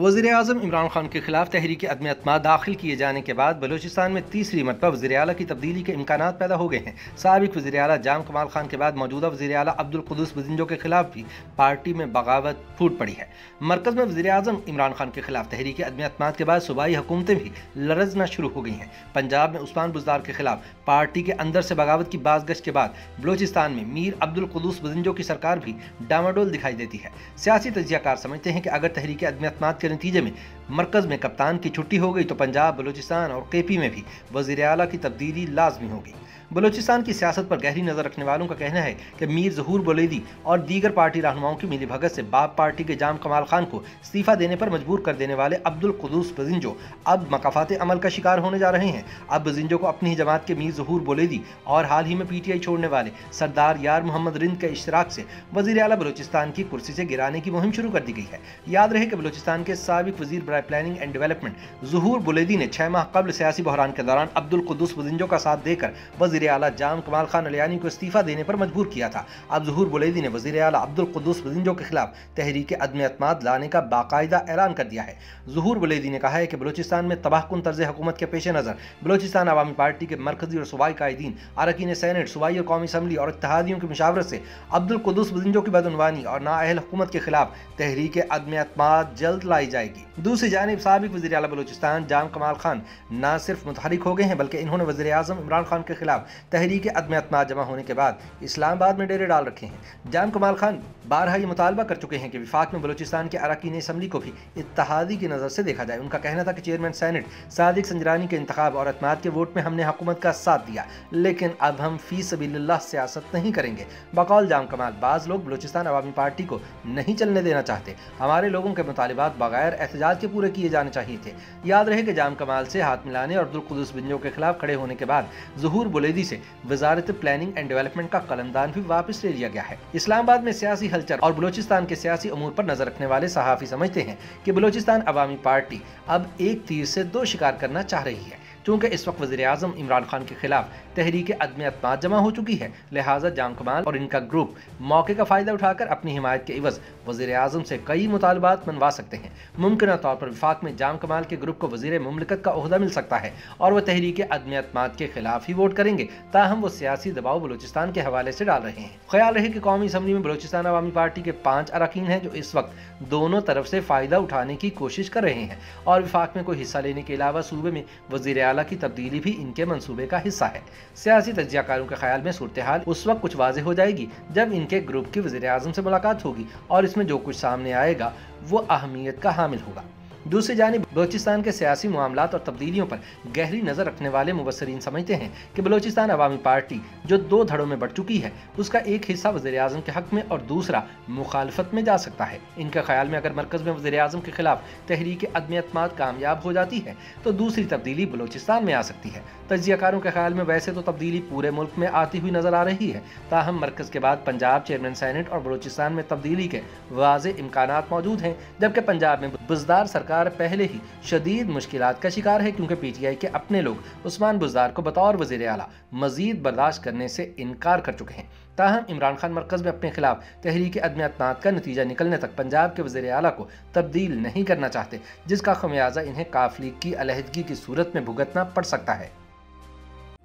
वजी अजम इमरान खान के खिलाफ तहरीक अदम अतमा दाखिल किए जाने के बाद बलोचिस्तान में तीसरी मरतबा वजी अला की तब्दीली के इम्कान पैदा हो गए हैं। सबक वजी अला जाम कमाल खान के बाद मौजूदा वजी अला अब्दुल कुदस बजिंजो के खिलाफ भी पार्टी में बगावत फूट पड़ी है। मरकज में वजी अजम इमरान खान के खिलाफ तहरीक अदम अतमाद के बाद सूबाई हुकूमतें भी लरजना शुरू हो गई हैं। पंजाब में उस्मान बुजदार के खिलाफ पार्टी के अंदर से बगावत की बाजगश के बाद बलोचिस्तान में मीर अब्दुल कुदूस बजिंजो की सरकार भी डामाडोल दिखाई देती है। सियासी तजियाकार समझते हैं कि अगर तहरीक अदम अतमाद के नतीजे में। मरकज़ में कप्तान की छुट्टी हो गई तो पंजाब, बलूचिस्तान और के पी में भी वज़ीर अला की तब्दीली लाजमी होगी। बलूचिस्तान की सियासत पर गहरी नज़र रखने वालों का कहना है कि मीर जहूर बुलेदी और दीगर पार्टी रहनुमाओं की मिली भगत से बाप पार्टी के जाम कमाल खान को इस्तीफ़ा देने पर मजबूर कर देने वाले अब्दुल कदूस बजिंजो अब मकाफात अमल का शिकार होने जा रहे हैं। अब बजिंजो को अपनी ही जमात के मीर जहूर बुलेदी और हाल ही में पी टी आई छोड़ने वाले सरदार यार मोहम्मद रिंद के इश्तराक से वज़ीर अला बलोचिस्तान की कुर्सी से गिराने की मुहिम शुरू कर दी गई है। याद रहे कि बलोचिस्तान के सबक वज़ीर बरए planning and development Zahoor Buledi ने छह माह कबल सियासी बहरान के दौरान अब्दुल कदूस बजिंजो का साथ देकर वज़ीर अला जाम कमाल खान अलियानी को इस्तीफा देने पर मजबूर किया था। अब जहूर बुलेदी ने वजी अला अब्दुल कदूस बजिंजो के खिलाफ तहरीक अदम अतमाद लाने का बाकायदा ऐलान कर दिया है। जहूर बुलेदी ने कहा है कि बलोचिस्तान में तबाहकुन तर्ज हुकूमत के पेश नज़र, बलोचिस्तान अवामी पार्टी के मरकजी और सूबाई कायदीन अरकिन सैनट, सूबाई और कौमी असम्बली और इतिहादियों की मुशावरत से अब्दुल कदूस बजिंजो की बदनवानी और नाअहल हुकूमत के खिलाफ तहरीक अदम अतमाद जल्द लाई जाएगी। दूसरी जानब सबक वजी अला बलोचिस्तान जाम कमाल खान न सिर्फ़ मुतहरिक हो गए हैं, बल्कि इन्होंने वजी अजम इमरान खान के खिलाफ तहरीक अदम अतमाद जमा होने के बाद इस्लामाबाद में डेरे डाल रखे हैं। जाम कमाल खान बारहा ये मुतालबा कर चुके हैं कि विफाक में बलोचिस्तान के अरकान असम्बली को भी इतिहादी की नज़र से देखा जाए। उनका कहना था कि चेयरमैन सैनट सादिक संजरानी के इंतब और अतमाद के वोट में हमने हुकूमत का साथ दिया, लेकिन अब हम फ़ी सबील्ला सियासत नहीं करेंगे। बकौल जाम कमाल, बाज़ लोग बलोचिस्तान अवामी पार्टी को नहीं चलने देना चाहते। हमारे लोगों के मुतालबात बगैर एहतजाज के पूरे किए जाने चाहिए थे। याद रहे कि जाम कमाल से हाथ मिलाने और अब्दुलकुदस बिंजो के खिलाफ खड़े होने के बाद जहूर बुलेदी से वजारत प्लानिंग एंड डेवलपमेंट का कलमदान भी वापस ले लिया गया है। इस्लामाबाद में सियासी हलचल और बलोचिस्तान के सियासी अमूर पर नज़र रखने वाले सहाफ़ी समझते हैं कि बलोचिस्तान अवामी पार्टी अब एक तीर से दो शिकार करना चाह रही है। चूँकि इस वक्त वजी अजम इमरान खान के खिलाफ तहरीक अदम अतमाद जमा हो चुकी है। लिहाजा जाम कमाल और इनका ग्रुप मौके का फ़ायदा उठाकर अपनी हिमायत के इवज वजी अजम से कई मुतालबात मनवा सकते हैं। मुमकिन तौर पर विफाक में जाम कमाल के ग्रुप को वज़ीर ममलिकत का अहदा मिल सकता है और वह तहरीक अदम अतमाद के खिलाफ ही वोट करेंगे, ताहम वो सियासी दबाव बलोचिस्तान के हवाले से डाल रहे हैं। ख्याल रहे कि कौमी असम्बली में बलोचिस्तान अवामी पार्टी के पाँच अरकान हैं जो इस वक्त दोनों तरफ़ से फ़ायदा उठाने की कोशिश कर रहे हैं और विफाक में कोई हिस्सा लेने के अलावा सूबे में वज़ीर अला की तब्दीली भी इनके मनसूबे का हिस्सा है। सियासी तजियाकारों के ख्याल में सूरत हाल उस वक्त कुछ वाजे हो जाएगी, जब इनके ग्रुप की वजी अजम से मुलाकात होगी और इसमें जो कुछ सामने आएगा, वो अहमियत का हामिल होगा। दूसरी जानब, बलोचिस्तान के सियासी मामला और तब्दीलियों पर गहरी नज़र रखने वाले मुबसरीन समझते हैं कि बलोचिस्तान अवामी पार्टी जो दो धड़ों में बढ़ चुकी है, उसका एक हिस्सा वजी अजम के हक में और दूसरा मुखालफत में जा सकता है। इनके ख्याल में अगर मरकज़ में वजी अजम के खिलाफ तहरीक अदम अतमाद कामयाब हो जाती है तो दूसरी तब्दीली बलोचिस्तान में आ सकती है। तजियाकारों के ख्याल में वैसे तो तब्दीली पूरे मुल्क में आती हुई नज़र आ रही है। ताहम मरकज़ के बाद पंजाब चेयरमैन सैनट और बलोचिस्तान में तब्दीली के वाज इम्कान मौजूद हैं, जबकि पंजाब में बुजदार सरकार पहले ही शदीद मुश्किल का शिकार है, क्योंकि पी टी आई के अपने लोग उस्मान बुजदार को बतौर वज़ीर अला मजीद बर्दाश्त करने से इनकार कर चुके हैं। ताहम इमरान खान मरकज़ में अपने खिलाफ तहरीक अदम अतनाद का नतीजा निकलने तक पंजाब के वजी अला को तब्दील नहीं करना चाहते, जिसका खमियाजा इन्हें काफली की अलहदगी की सूरत में भुगतना पड़ सकता है।